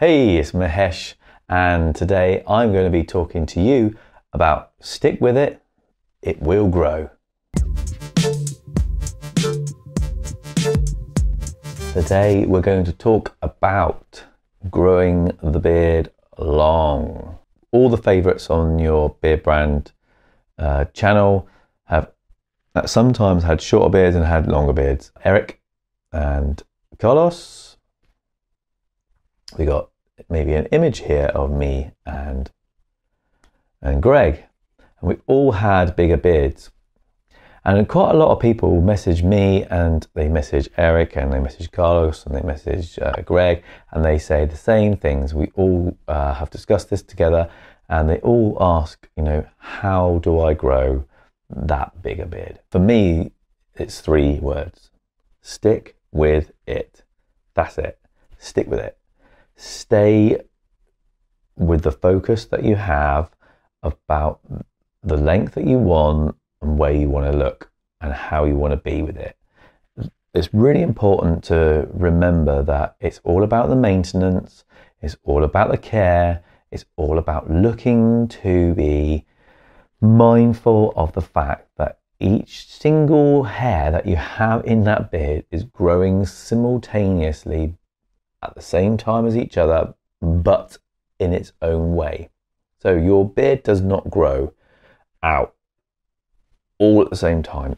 Hey, it's Mahesh, and today I'm going to be talking to you about stick with it, it will grow. Today we're going to talk about growing the beard long. All the favorites on your Beardbrand uh, channel have sometimes had shorter beards and had longer beards. Eric and Carlos we got maybe an image here of me and and Greg, and we all had bigger beards. And quite a lot of people message me and they message Eric and they message Carlos and they message uh, Greg and they say the same things. We all uh, have discussed this together and they all ask, you know, how do I grow that bigger beard? For me, it's three words stick with it. That's it. Stick with it stay with the focus that you have about the length that you want and where you want to look and how you want to be with it. It's really important to remember that it's all about the maintenance, it's all about the care, it's all about looking to be mindful of the fact that each single hair that you have in that beard is growing simultaneously at the same time as each other, but in its own way. So your beard does not grow out all at the same time.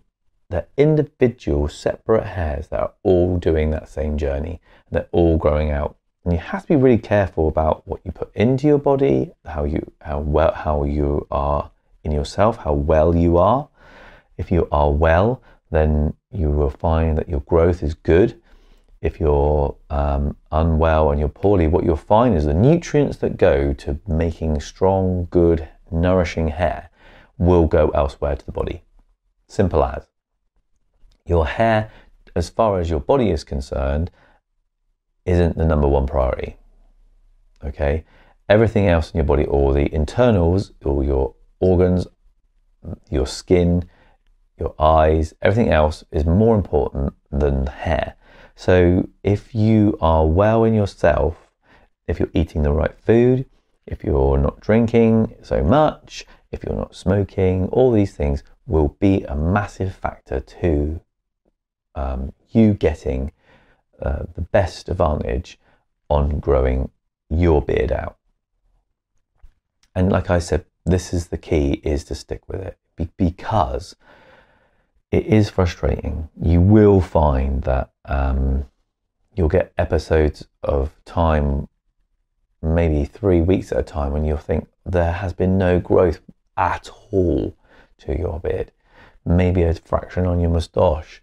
They're individual, separate hairs that are all doing that same journey. They're all growing out. And you have to be really careful about what you put into your body, how you how well how you are in yourself, how well you are. If you are well, then you will find that your growth is good if you're um, unwell and you're poorly, what you'll find is the nutrients that go to making strong, good, nourishing hair will go elsewhere to the body. Simple as. Your hair, as far as your body is concerned, isn't the number one priority. Okay? Everything else in your body, all the internals, all your organs, your skin, your eyes, everything else is more important than hair. So if you are well in yourself, if you're eating the right food, if you're not drinking so much, if you're not smoking, all these things will be a massive factor to um, you getting uh, the best advantage on growing your beard out. And like I said, this is the key is to stick with it because it is frustrating. You will find that um, you'll get episodes of time, maybe three weeks at a time, when you'll think there has been no growth at all to your beard. Maybe a fraction on your moustache.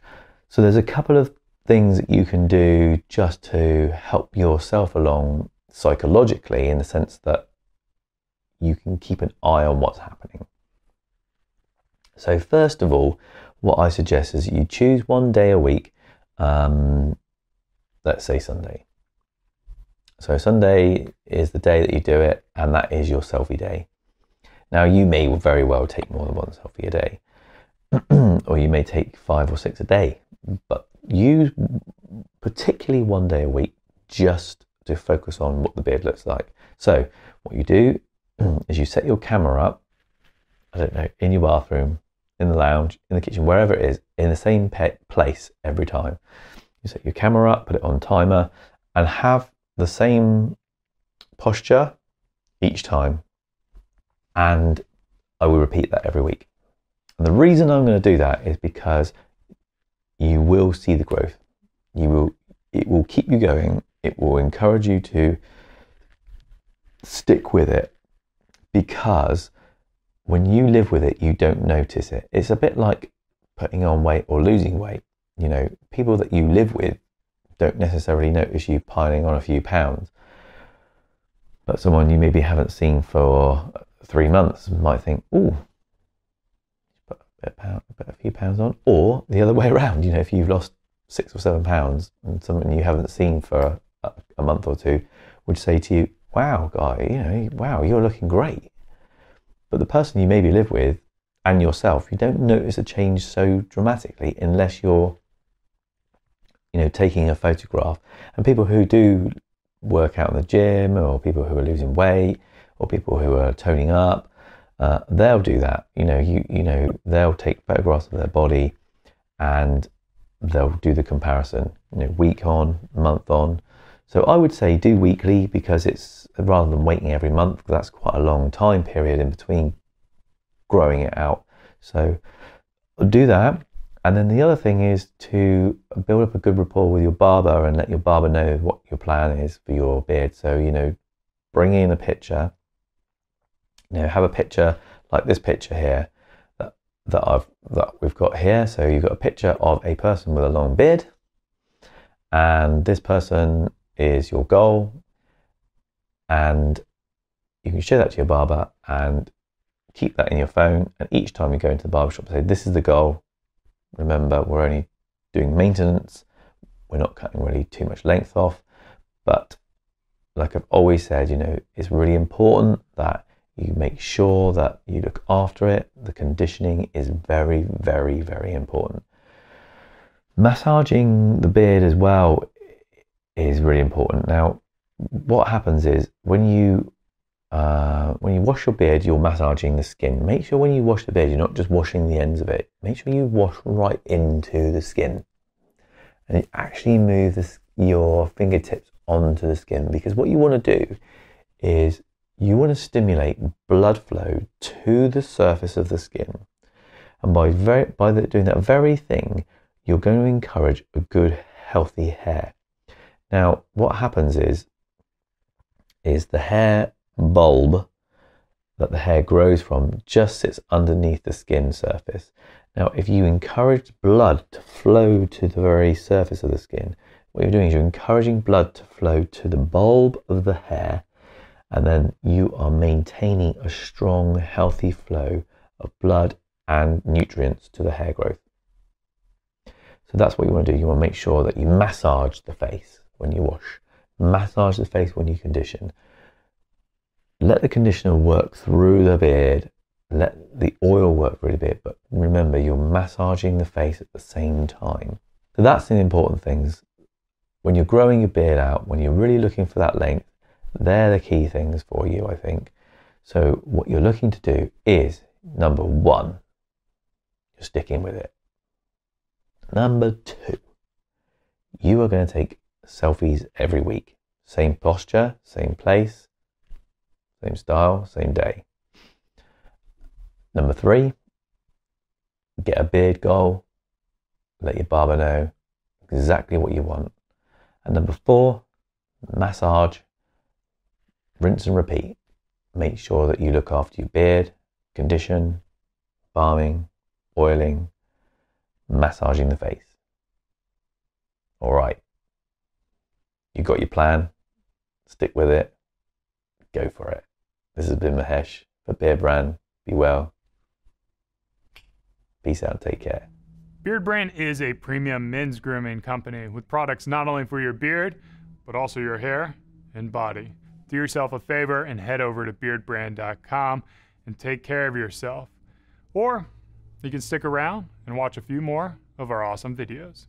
So there's a couple of things that you can do just to help yourself along psychologically in the sense that you can keep an eye on what's happening. So, first of all, what I suggest is you choose one day a week, um, let's say Sunday. So, Sunday is the day that you do it, and that is your selfie day. Now, you may very well take more than one selfie a day, or you may take five or six a day, but use particularly one day a week just to focus on what the beard looks like. So, what you do is you set your camera up, I don't know, in your bathroom in the lounge, in the kitchen, wherever it is, in the same place every time. You set your camera up, put it on timer, and have the same posture each time. And I will repeat that every week. And the reason I'm going to do that is because you will see the growth. You will it will keep you going. It will encourage you to stick with it because when you live with it, you don't notice it. It's a bit like putting on weight or losing weight. You know, people that you live with don't necessarily notice you piling on a few pounds. But someone you maybe haven't seen for three months might think, oh, put a, pound, put a few pounds on. Or the other way around, you know, if you've lost six or seven pounds and someone you haven't seen for a, a month or two would say to you, wow, guy, you know, wow, you're looking great. But the person you maybe live with and yourself, you don't notice a change so dramatically unless you're, you know, taking a photograph. And people who do work out in the gym or people who are losing weight or people who are toning up. Uh, they'll do that. You know, you you know they'll take photographs of their body and they'll do the comparison. You know, week on, month on. So I would say do weekly because it's rather than waiting every month. That's quite a long time period in between growing it out. So do that. And then the other thing is to build up a good rapport with your barber and let your barber know what your plan is for your beard. So, you know, bring in a picture, you know, have a picture like this picture here that, that I've that we've got here. So you've got a picture of a person with a long beard, and this person is your goal, and you can show that to your barber and keep that in your phone. And each time you go into the barbershop, say, This is the goal. Remember, we're only doing maintenance, we're not cutting really too much length off. But like I've always said, you know, it's really important that you make sure that you look after it. The conditioning is very, very, very important. Massaging the beard as well is really important. Now, what happens is when you uh, when you wash your beard, you're massaging the skin. Make sure when you wash the beard, you're not just washing the ends of it. Make sure you wash right into the skin, and you actually move your fingertips onto the skin because what you want to do is you want to stimulate blood flow to the surface of the skin, and by very, by the, doing that very thing, you're going to encourage a good, healthy hair. Now, what happens is is the hair bulb that the hair grows from just sits underneath the skin surface. Now, if you encourage blood to flow to the very surface of the skin, what you're doing is you're encouraging blood to flow to the bulb of the hair, and then you are maintaining a strong, healthy flow of blood and nutrients to the hair growth. So that's what you want to do. You want to make sure that you massage the face when you wash, massage the face when you condition, let the conditioner work through the beard. Let the oil work through the beard. But remember, you're massaging the face at the same time. So that's the important things. When you're growing your beard out, when you're really looking for that length, they're the key things for you, I think. So what you're looking to do is number one, you're sticking with it. Number two, you are going to take selfies every week. Same posture, same place, same style, same day. Number three, get a beard goal. Let your barber know exactly what you want. And number four, massage, rinse and repeat. Make sure that you look after your beard, condition, balming, oiling, massaging the face. All right. You got your plan. Stick with it. Go for it. This has been Mahesh for Beardbrand. Be well. Peace out. Take care. Beardbrand is a premium men's grooming company with products not only for your beard, but also your hair and body. Do yourself a favor and head over to beardbrand.com and take care of yourself. Or you can stick around and watch a few more of our awesome videos.